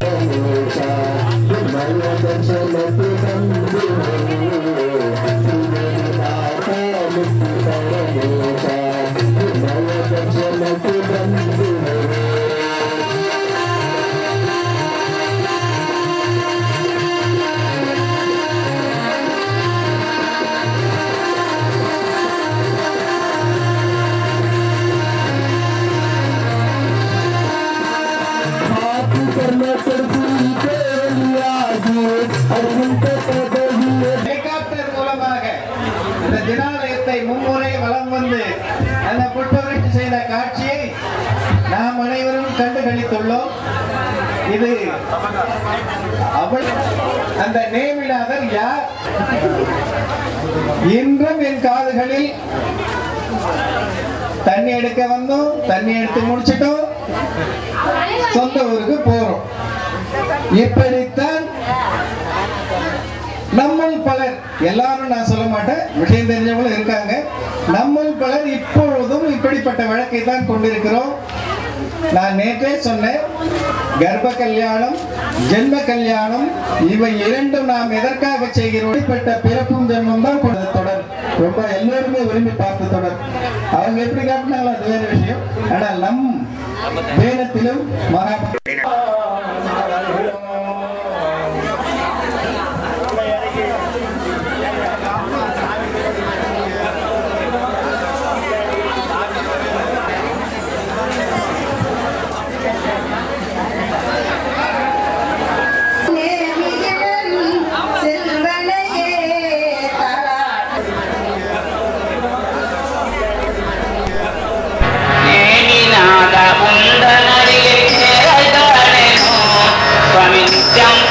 Thank. ஜனாலயத்தை மும்முறை வலம் வந்து அந்த புட்டவரிட்டு செய்த காட்சியை நாம் அனைவரும் கண்டு கழித்துள்ளோம் இது அவள் அந்த நேமிடாதர் யார்? இன்றும் என் காதுகளில் தண்ணி எடுக்க வந்தோம். தண்ணி எடுத்து முடிச்சிட்டோம். சொந்த ஊருக்கு போறோம். இப்படித்தான் நம்மள் பலர் எல்லாரும் நான் சொல்ல மாட்டேன் விஷயம் தெரிஞ்சவங்களும் இருக்காங்க. நம்மள் பலர் இப்பொழுதும் இப்படிப்பட்ட வழக்கை தான் கொண்டிருக்கிறோம். நான் நேற்றே சொன்னேன் கர்ப்ப கல்யாணம் ஜென்ம கல்யாணம் இவை இரண்டும் நாம் எதற்காக செய்கிறோம்? இப்படிப்பட்ட பிறப்பும் ஜென்மம் தான் தொடர். ரொம்ப எல்லோருமே விரும்பி பார்த்த தொடர். அவங்க எப்படி காட்டினாங்களோ அது வேற விஷயம். ஆனால் நம் வேதத்திலும் மகா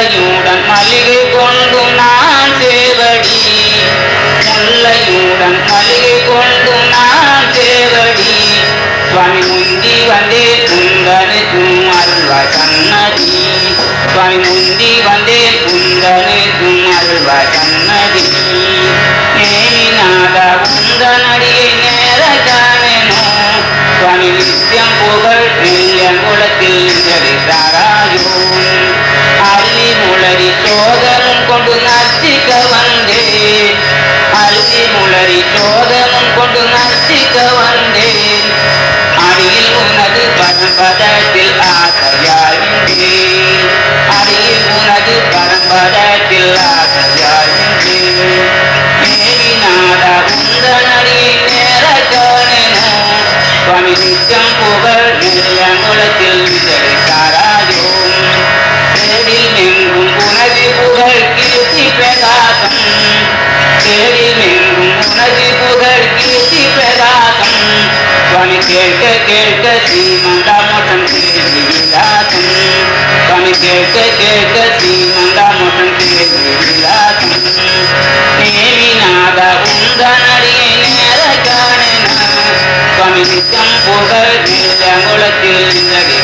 முல்லையுடன் மல்லிகை கொண்டும் நான் தேவடி. முல்லையுடன் மல்லிகை கொண்டும் நான் தேவடி. சுவாமி முந்தி வந்தே குந்தனுக்கும் அருள்வாய் கண்ணடி. சுவாமி முந்தி வந்தே சுவாமி நித்தியம் புகழ் நிலையங்குளத்தில் விஜயித்தாராயோ தேடில் எங்கும் உனது புகழ் கீர்த்தி பிரகாசம் தேடில் எங்கும் உனது புகழ் கீர்த்தி பிரகாசம் சுவாமி கேட்க கேட்க ஸ்ரீமந்தாமோட்டம் கேள்வி விலாசம் சுவாமி கேட்க கேட்க ஸ்ரீமந்தாமோட்டம் கேள்வி നിത്യമുഖത്തിൽ ഞങ്ങളത്തിൽ നിന്നടി